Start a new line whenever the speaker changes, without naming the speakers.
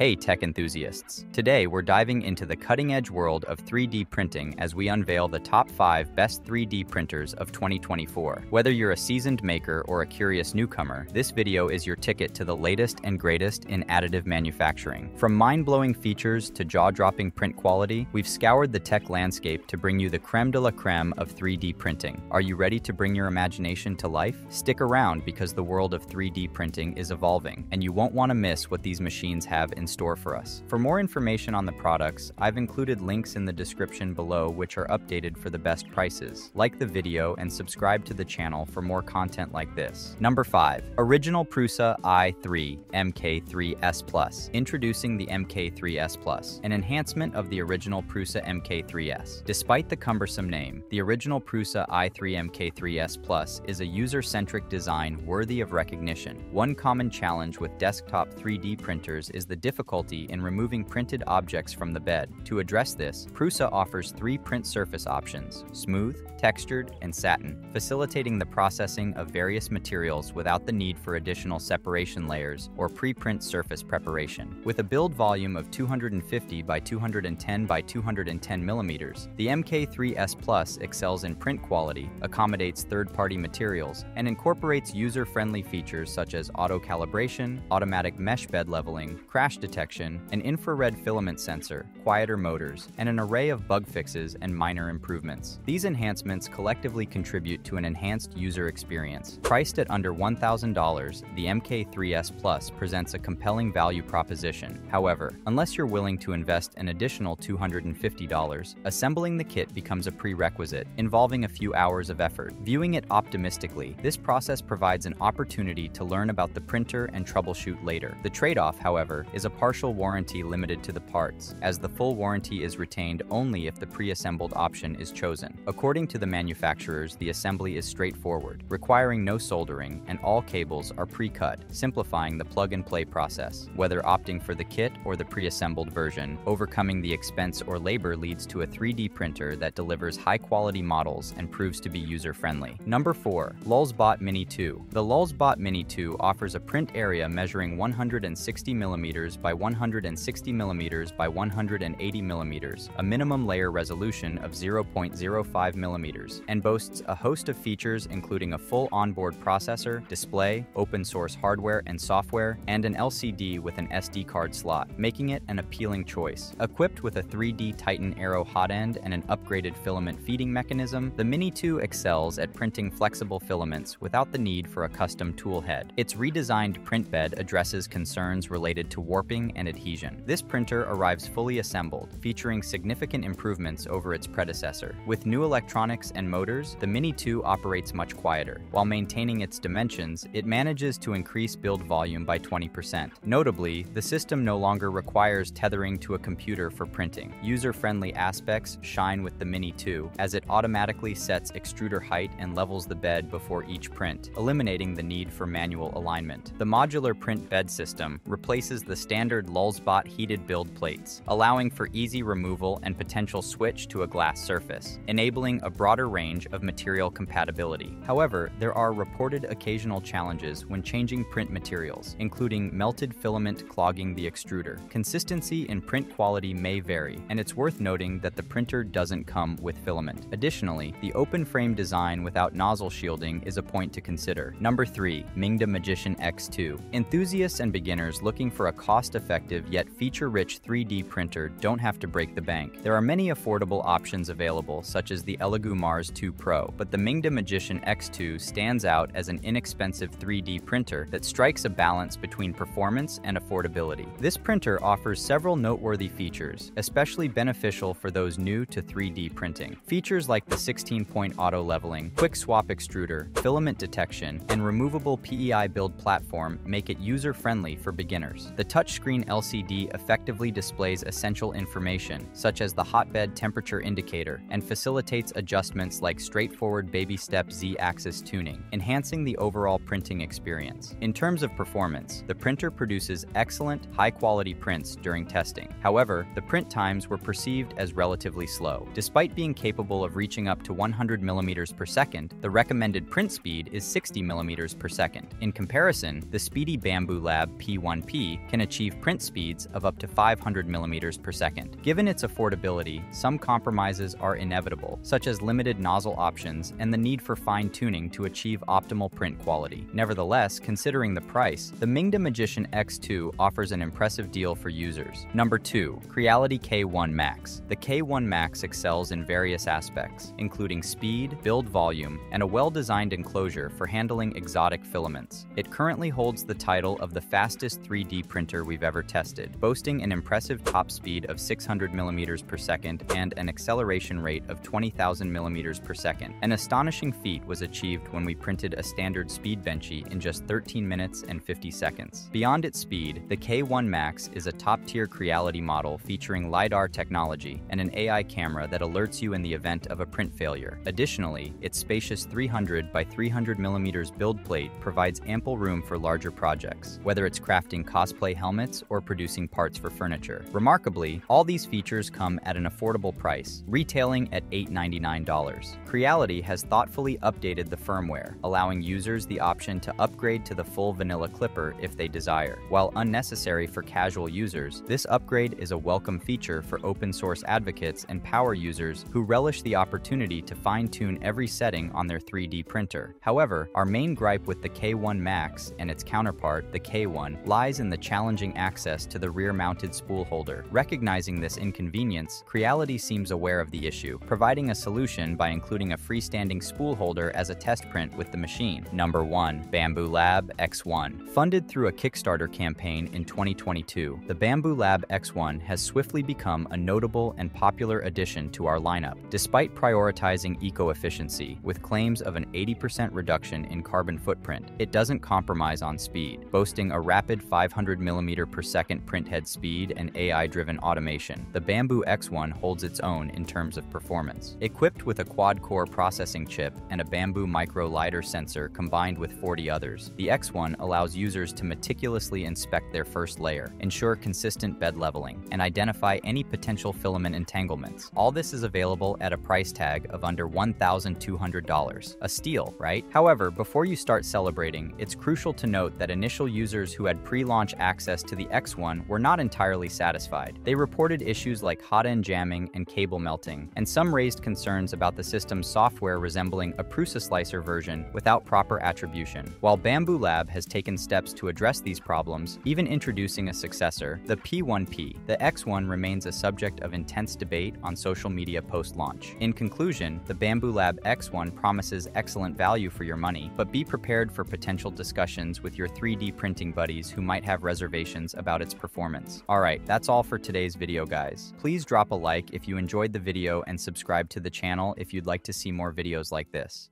Hey tech enthusiasts! Today we're diving into the cutting-edge world of 3D printing as we unveil the top 5 best 3D printers of 2024. Whether you're a seasoned maker or a curious newcomer, this video is your ticket to the latest and greatest in additive manufacturing. From mind-blowing features to jaw-dropping print quality, we've scoured the tech landscape to bring you the creme de la creme of 3D printing. Are you ready to bring your imagination to life? Stick around because the world of 3D printing is evolving, and you won't want to miss what these machines have in store for us. For more information on the products, I've included links in the description below which are updated for the best prices. Like the video and subscribe to the channel for more content like this. Number 5. Original Prusa i3 MK3S Plus. Introducing the MK3S Plus, an enhancement of the original Prusa MK3S. Despite the cumbersome name, the original Prusa i3 MK3S Plus is a user-centric design worthy of recognition. One common challenge with desktop 3D printers is the difficulty difficulty in removing printed objects from the bed. To address this, Prusa offers three print surface options, smooth, textured, and satin, facilitating the processing of various materials without the need for additional separation layers or pre-print surface preparation. With a build volume of 250 by 210 by 210 millimeters, the MK3S Plus excels in print quality, accommodates third-party materials, and incorporates user-friendly features such as auto-calibration, automatic mesh bed leveling, crash detection, an infrared filament sensor, quieter motors, and an array of bug fixes and minor improvements. These enhancements collectively contribute to an enhanced user experience. Priced at under $1,000, the MK3S Plus presents a compelling value proposition. However, unless you're willing to invest an additional $250, assembling the kit becomes a prerequisite, involving a few hours of effort. Viewing it optimistically, this process provides an opportunity to learn about the printer and troubleshoot later. The trade-off, however, is a partial warranty limited to the parts, as the full warranty is retained only if the pre-assembled option is chosen. According to the manufacturers, the assembly is straightforward, requiring no soldering, and all cables are pre-cut, simplifying the plug-and-play process. Whether opting for the kit or the pre-assembled version, overcoming the expense or labor leads to a 3D printer that delivers high-quality models and proves to be user-friendly. Number 4. Lulzbot Mini 2 The Lulzbot Mini 2 offers a print area measuring 160 millimeters by 160 millimeters by 180 millimeters, a minimum layer resolution of 0.05 millimeters, and boasts a host of features including a full onboard processor, display, open source hardware and software, and an LCD with an SD card slot, making it an appealing choice. Equipped with a 3D Titan Aero hot end and an upgraded filament feeding mechanism, the Mini 2 excels at printing flexible filaments without the need for a custom tool head. Its redesigned print bed addresses concerns related to warping and adhesion. This printer arrives fully assembled, featuring significant improvements over its predecessor. With new electronics and motors, the Mini 2 operates much quieter. While maintaining its dimensions, it manages to increase build volume by 20%. Notably, the system no longer requires tethering to a computer for printing. User-friendly aspects shine with the Mini 2, as it automatically sets extruder height and levels the bed before each print, eliminating the need for manual alignment. The modular print bed system replaces the standard Lulzbot heated build plates, allowing for easy removal and potential switch to a glass surface, enabling a broader range of material compatibility. However, there are reported occasional challenges when changing print materials, including melted filament clogging the extruder. Consistency in print quality may vary, and it's worth noting that the printer doesn't come with filament. Additionally, the open frame design without nozzle shielding is a point to consider. Number 3. Mingda Magician X2 Enthusiasts and beginners looking for a cost-effective yet feature-rich 3D printer don't have to break the bank. There are many affordable options available, such as the Elegoo Mars 2 Pro, but the Mingda Magician X2 stands out as an inexpensive 3D printer that strikes a balance between performance and affordability. This printer offers several noteworthy features, especially beneficial for those new to 3D printing. Features like the 16-point auto leveling, quick swap extruder, filament detection, and removable PEI build platform make it user-friendly for beginners. The touchscreen LCD effectively displays essential information, such as the hotbed temperature indicator, and facilitates adjustments like straightforward baby step Z-axis tuning, enhancing the overall printing experience. In terms of performance, the printer produces excellent, high-quality prints during testing. However, the print times were perceived as relatively slow. Despite being capable of reaching up to 100 millimeters per second, the recommended print speed is 60 millimeters per second. In comparison, the speedy Bambu Lab P1P can achieve achieve print speeds of up to 500 millimeters per second. Given its affordability, some compromises are inevitable, such as limited nozzle options and the need for fine-tuning to achieve optimal print quality. Nevertheless, considering the price, the Mingda Magician X2 offers an impressive deal for users. Number 2. Creality K1 Max. The K1 Max excels in various aspects, including speed, build volume, and a well-designed enclosure for handling exotic filaments. It currently holds the title of the fastest 3D printer we've ever tested, boasting an impressive top speed of 600 millimeters per second and an acceleration rate of 20,000 millimeters per second. An astonishing feat was achieved when we printed a standard SpeedBenchy in just 13 minutes and 50 seconds. Beyond its speed, the K1 Max is a top-tier Creality model featuring LiDAR technology and an AI camera that alerts you in the event of a print failure. Additionally, its spacious 300 by 300 millimeters build plate provides ample room for larger projects, whether it's crafting cosplay helmets or producing parts for furniture. Remarkably, all these features come at an affordable price, retailing at $899. Creality has thoughtfully updated the firmware, allowing users the option to upgrade to the full vanilla Klipper if they desire. While unnecessary for casual users, this upgrade is a welcome feature for open source advocates and power users who relish the opportunity to fine-tune every setting on their 3D printer. However, our main gripe with the K1 Max and its counterpart, the K1, lies in the challenging access to the rear-mounted spool holder. Recognizing this inconvenience, Creality seems aware of the issue, providing a solution by including a freestanding spool holder as a test print with the machine. Number 1. Bambu Lab X1 Funded through a Kickstarter campaign in 2022, the Bambu Lab X1 has swiftly become a notable and popular addition to our lineup. Despite prioritizing eco-efficiency, with claims of an 80% reduction in carbon footprint, it doesn't compromise on speed, boasting a rapid 500mm per second printhead speed and AI-driven automation. The Bambu X1 holds its own in terms of performance. Equipped with a quad-core processing chip and a Bambu micro LiDAR sensor combined with 40 others, the X1 allows users to meticulously inspect their first layer, ensure consistent bed leveling, and identify any potential filament entanglements. All this is available at a price tag of under $1,200. A steal, right? However, before you start celebrating, it's crucial to note that initial users who had pre-launch access to the X1 were not entirely satisfied. They reported issues like hot end jamming and cable melting, and some raised concerns about the system's software resembling a Prusa slicer version without proper attribution. While Bambu Lab has taken steps to address these problems, even introducing a successor, the P1P, the X1 remains a subject of intense debate on social media post-launch. In conclusion, the Bambu Lab X1 promises excellent value for your money, but be prepared for potential discussions with your 3D printing buddies who might have reservations about its performance. Alright, that's all for today's video guys. Please drop a like if you enjoyed the video and subscribe to the channel if you'd like to see more videos like this.